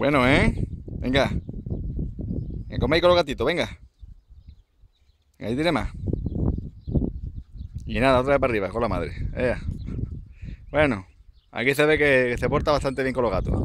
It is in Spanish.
Bueno, ¿eh? Venga. Que coméis con los gatitos, venga. Ahí tiene más. Y nada, otra vez para arriba, con la madre. Ea. Bueno, aquí se ve que se porta bastante bien con los gatos.